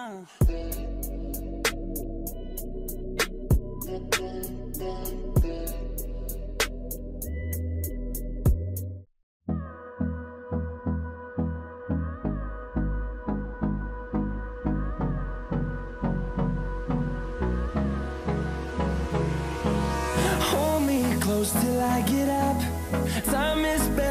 Hold me close till I get up. Time is better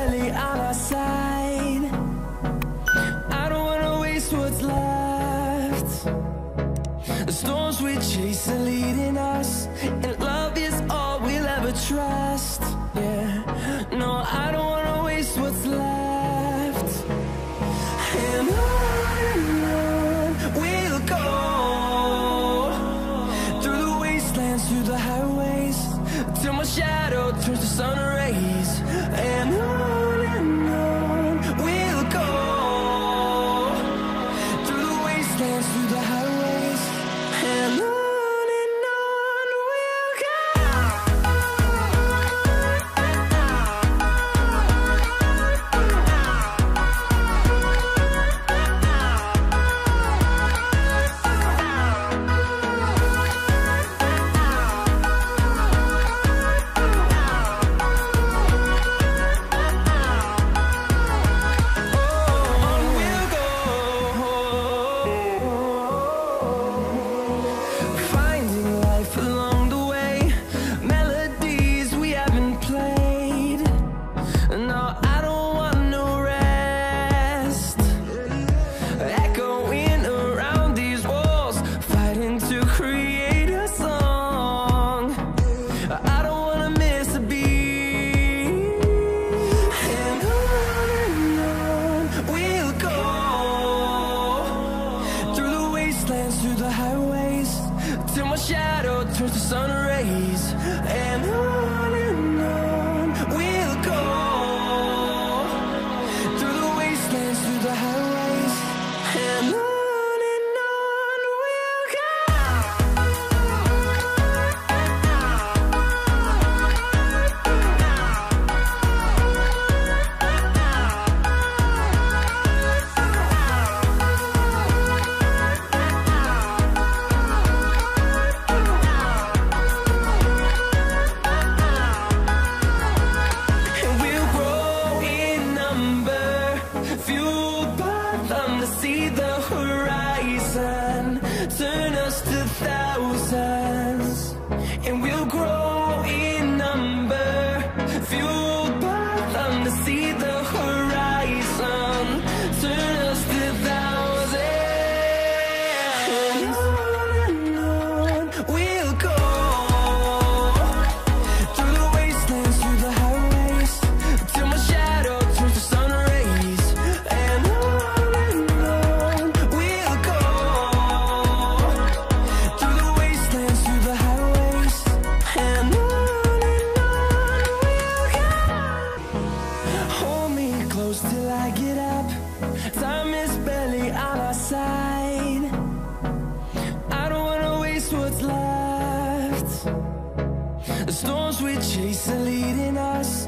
He's leading us